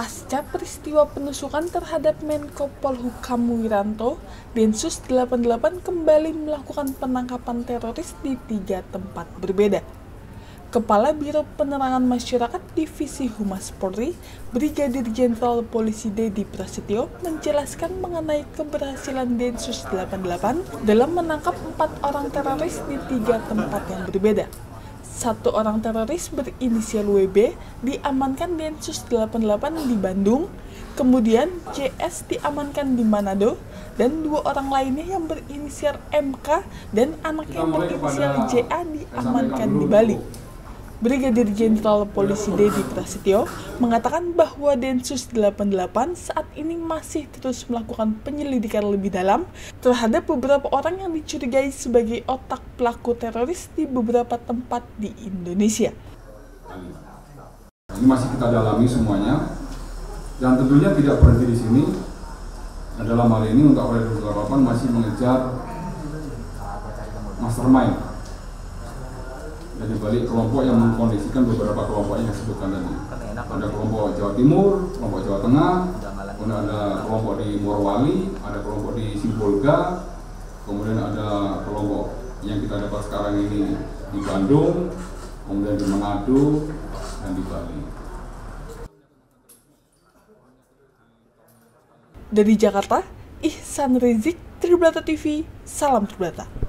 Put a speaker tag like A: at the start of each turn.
A: Pasca peristiwa penusukan terhadap Menko Polhukam Wiranto, Densus 88 kembali melakukan penangkapan teroris di tiga tempat berbeda. Kepala Biro Penerangan Masyarakat Divisi Humas Polri, Brigadir Jenderal Polisi Dedi Prasetyo menjelaskan mengenai keberhasilan Densus 88 dalam menangkap empat orang teroris di tiga tempat yang berbeda. Satu orang teroris berinisial WB diamankan Densus 88 di Bandung, kemudian CS diamankan di Manado, dan dua orang lainnya yang berinisial MK dan anak yang berinisial JA diamankan di Bali. Brigadir Jenderal Polisi Dedi Prasetyo mengatakan bahwa Densus 88 saat ini masih terus melakukan penyelidikan lebih dalam terhadap beberapa orang yang dicurigai sebagai otak pelaku teroris di beberapa tempat di Indonesia.
B: Ini masih kita dalami semuanya dan tentunya tidak berhenti di sini. Dalam hal ini untuk Polres 28 masih mengejar mastermind dari balik kelompok yang mengkondisikan beberapa kelompok yang disebutkan tadi. Ada kelompok Jawa Timur, kelompok Jawa Tengah, kemudian ada kelompok di Morowali, ada kelompok di Simbolga, kemudian ada kelompok yang kita dapat sekarang ini di Bandung, kemudian di Manado, dan di Bali.
A: Dari Jakarta, Ihsan Rizik, Tribrata TV, Salam Tribrata.